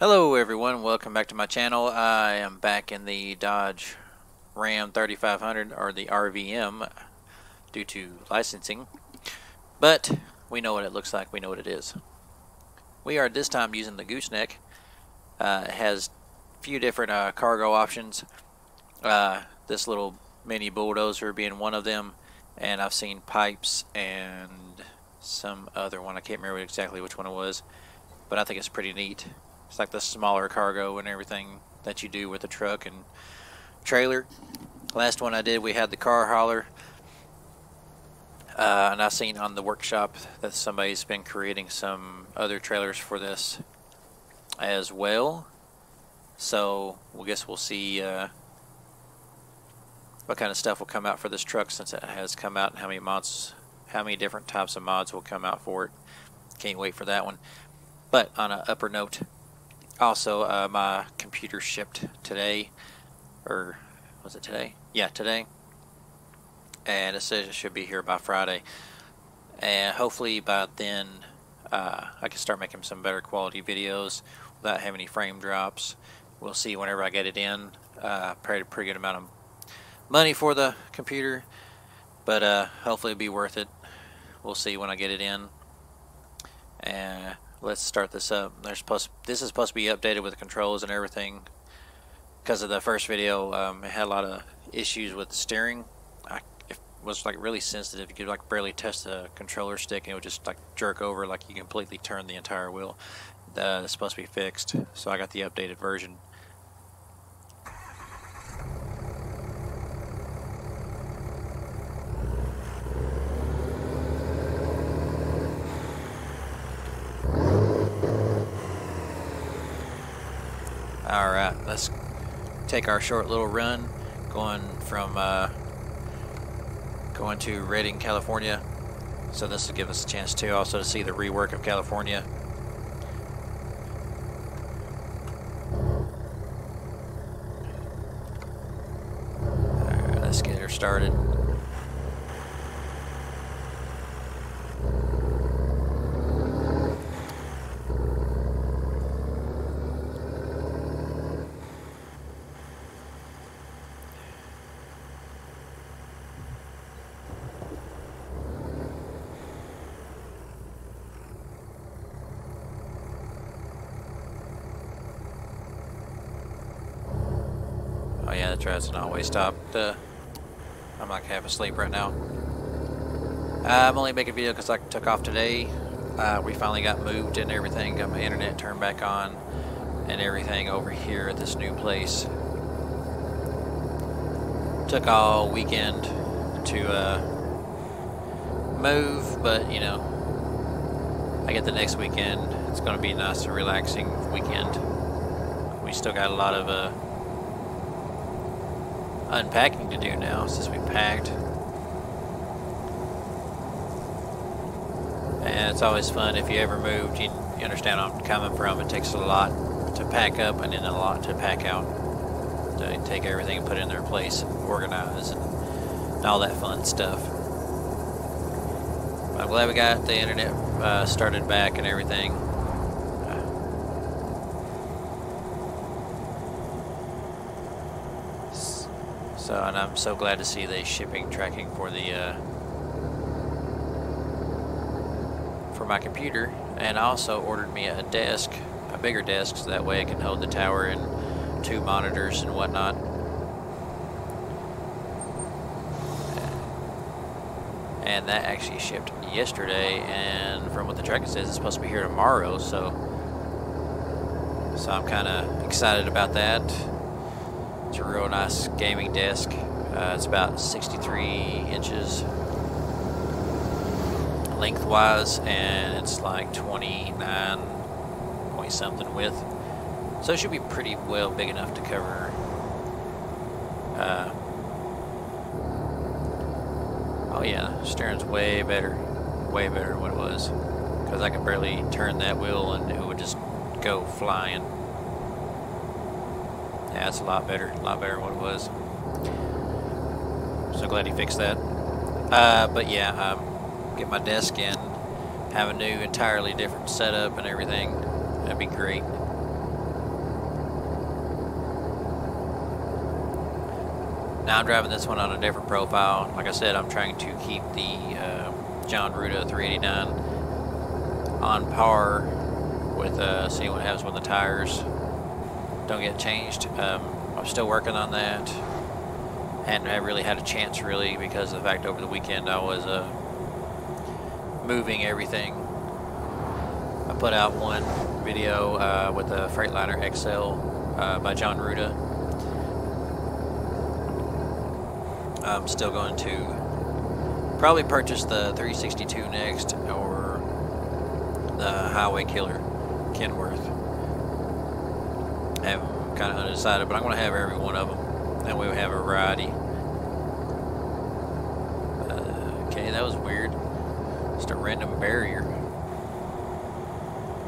Hello everyone, welcome back to my channel. I am back in the Dodge Ram 3500 or the RVM due to licensing. But we know what it looks like, we know what it is. We are this time using the gooseneck. Uh, it has a few different uh, cargo options. Uh, this little mini bulldozer being one of them and I've seen pipes and some other one. I can't remember exactly which one it was, but I think it's pretty neat. It's like the smaller cargo and everything that you do with the truck and trailer. Last one I did, we had the car hauler. Uh, and I've seen on the workshop that somebody's been creating some other trailers for this as well. So I guess we'll see uh, what kind of stuff will come out for this truck since it has come out and how many mods, how many different types of mods will come out for it. Can't wait for that one. But on an upper note, also, uh, my computer shipped today, or was it today? Yeah, today. And it says it should be here by Friday. And hopefully by then, uh, I can start making some better quality videos without having any frame drops. We'll see whenever I get it in. Uh, paid a pretty good amount of money for the computer, but uh, hopefully it'll be worth it. We'll see when I get it in. And let's start this up. Supposed this is supposed to be updated with the controls and everything. Because of the first video, um, it had a lot of issues with steering. I, it was like really sensitive. You could like barely touch the controller stick, and it would just like jerk over, like you completely turn the entire wheel. It's supposed to be fixed, so I got the updated version. Let's take our short little run going from uh, going to Redding, California. So this will give us a chance to also to see the rework of California. Alright, let's get her started. Right, it's an always stop. Uh, I'm like half asleep right now. I'm only making a video because I took off today. Uh, we finally got moved and everything, got my internet turned back on and everything over here at this new place. Took all weekend to uh, move, but you know, I get the next weekend. It's going to be a nice and relaxing weekend. We still got a lot of uh, unpacking to do now since we packed. And it's always fun if you ever moved, you, you understand I'm coming from. It takes a lot to pack up and then a lot to pack out. To take everything and put it in their place, organize, and, and all that fun stuff. I'm glad we got the internet uh, started back and everything. So, and I'm so glad to see the shipping tracking for the uh, for my computer, and I also ordered me a desk, a bigger desk, so that way I can hold the tower and two monitors and whatnot. And that actually shipped yesterday, and from what the tracking says, it's supposed to be here tomorrow. So, so I'm kind of excited about that. It's a real nice gaming desk. Uh, it's about 63 inches lengthwise, and it's like 29 point something width. So it should be pretty well big enough to cover. Uh, oh yeah, steering's way better, way better than what it was, because I could barely turn that wheel and it would just go flying. Yeah, it's a lot better. A lot better than what it was. So glad he fixed that. Uh, but yeah, um, get my desk in, have a new, entirely different setup and everything. That'd be great. Now I'm driving this one on a different profile. Like I said, I'm trying to keep the uh, Jon Ruda 389 on par with uh, seeing what happens with the tires don't get changed. Um, I'm still working on that. Hadn't really had a chance really because of the fact over the weekend I was uh, moving everything. I put out one video uh, with the Freightliner XL uh, by Jon Ruda. I'm still going to probably purchase the 362 next or the Highway Killer Kenworth. I'm kind of undecided, but I'm going to have every one of them. That way we have a variety. Uh, okay, that was weird. Just a random barrier.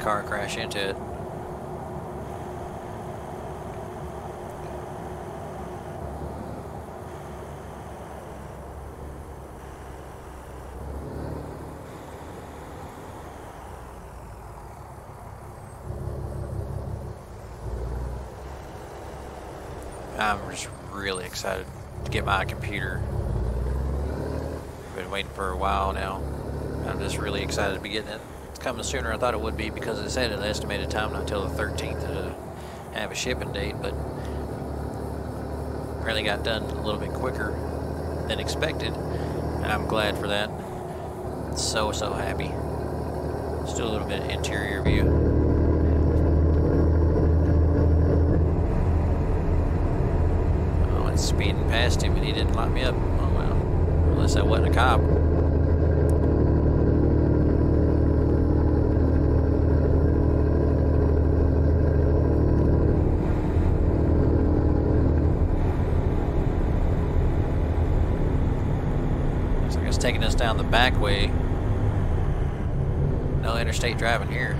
Car crash into it. I'm just really excited to get my computer. Been waiting for a while now. I'm just really excited to be getting it. It's coming sooner than I thought it would be because it said an estimated time not until the 13th to have a shipping date, but really got done a little bit quicker than expected, and I'm glad for that. So, so happy. Let's a little bit interior view. Speeding past him and he didn't lock me up. Oh well, unless I wasn't a cop. Looks like it's taking us down the back way. No interstate driving here.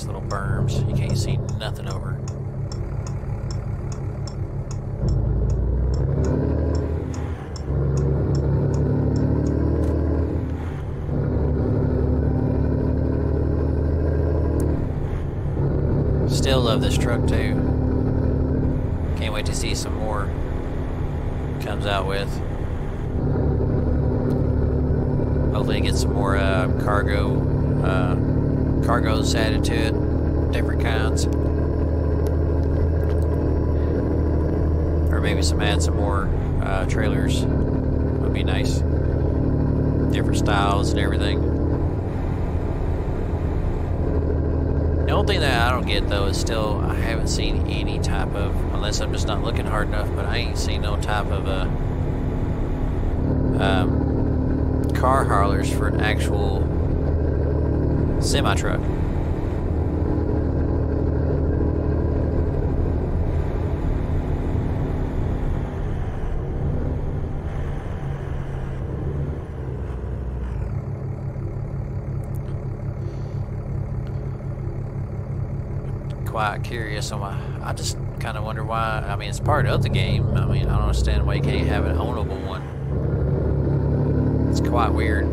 these little berms. You can't see nothing over. Still love this truck too. Can't wait to see some more comes out with. Hopefully get some more uh, cargo uh, cargoes added to it, different kinds. Or maybe some add some more uh, trailers would be nice. Different styles and everything. The only thing that I don't get though is still I haven't seen any type of unless I'm just not looking hard enough, but I ain't seen no type of a um, car haulers for an actual semi truck. Quite curious on why. I just kind of wonder why. I mean, it's part of the game. I mean, I don't understand why you can't have an ownable one. It's quite weird.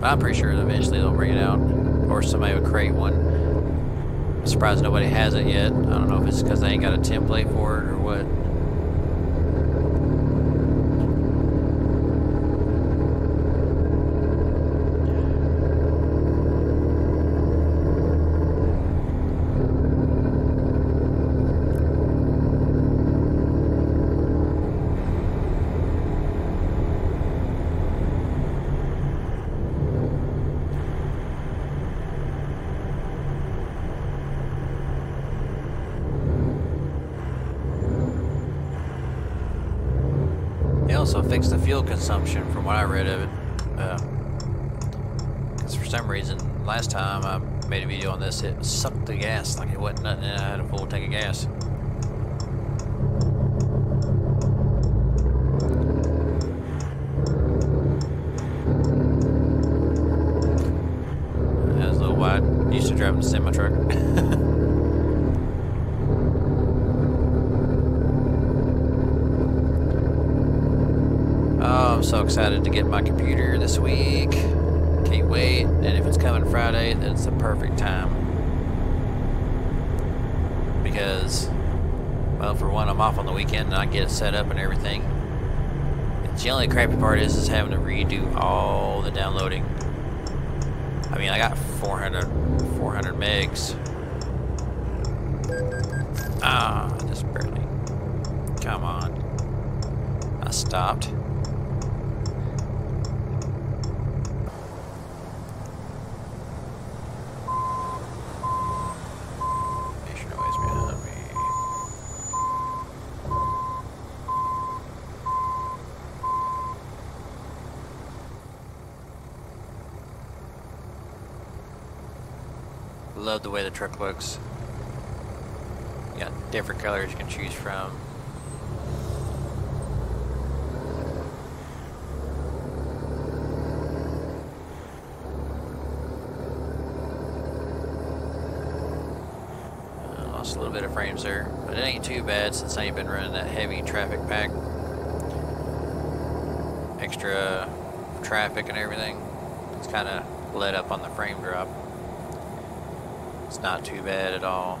But I'm pretty sure eventually they'll bring it out or somebody will create one. I'm surprised nobody has it yet. I don't know if it's because they ain't got a template for it or what. Also fix the fuel consumption from what I read of it. Because uh, for some reason, last time I made a video on this, it sucked the gas like it wasn't nothing and I had a full tank of gas. That was a little wide. Used to drive a semi truck. So excited to get my computer this week. Can't wait. And if it's coming Friday, then it's the perfect time. Because, well, for one, I'm off on the weekend and I get it set up and everything. The only crappy part is, is having to redo all the downloading. I mean, I got 400, 400 megs. Ah, just barely. Come on. I stopped. Love the way the truck looks. You got different colors you can choose from. Uh, lost a little bit of frames there, but it ain't too bad since I ain't been running that heavy traffic pack. Extra traffic and everything. It's kind of let up on the frame drop. It's not too bad at all.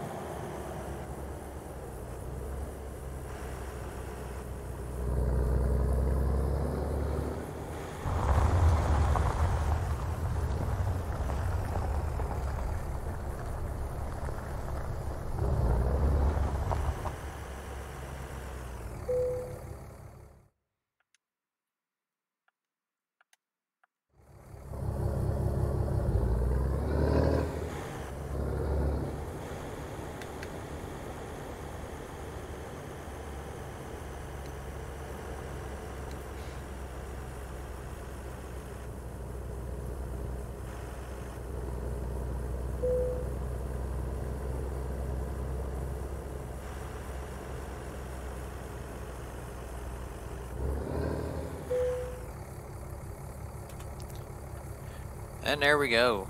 And there we go.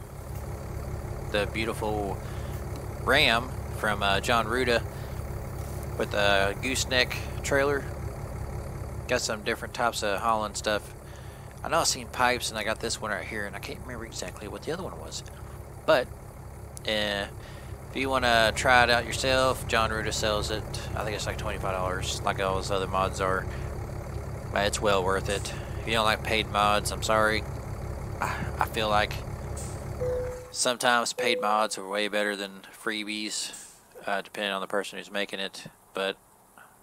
The beautiful Ram from uh, Jon Ruda with a gooseneck trailer. Got some different types of Holland stuff. I know I've seen pipes and I got this one right here and I can't remember exactly what the other one was. But uh, if you want to try it out yourself, Jon Ruda sells it. I think it's like $25 like all those other mods are. But it's well worth it. If you don't like paid mods, I'm sorry. I feel like sometimes paid mods are way better than freebies, uh, depending on the person who's making it. But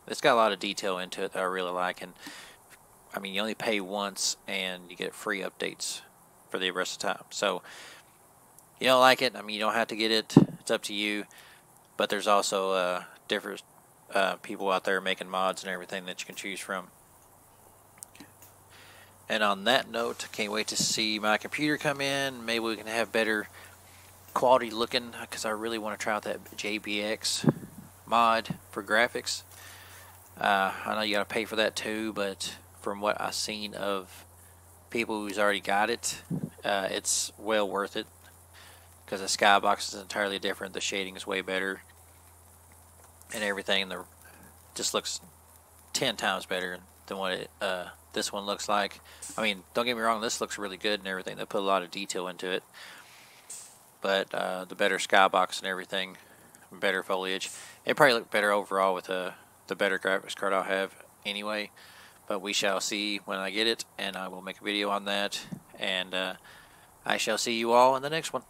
it's got a lot of detail into it that I really like. And I mean, you only pay once and you get free updates for the rest of the time. So you don't like it, I mean, you don't have to get it. It's up to you. But there's also uh, different uh, people out there making mods and everything that you can choose from. And on that note, I can't wait to see my computer come in. Maybe we can have better quality looking because I really want to try out that JBX mod for graphics. Uh, I know you got to pay for that too, but from what I've seen of people who's already got it, uh, it's well worth it because the skybox is entirely different. The shading is way better and everything. The just looks ten times better than what it uh, this one looks like. I mean, don't get me wrong, this looks really good and everything. They put a lot of detail into it. But uh, the better skybox and everything, better foliage. It probably looked better overall with uh, the better graphics card I'll have anyway. But we shall see when I get it, and I will make a video on that. And uh, I shall see you all in the next one.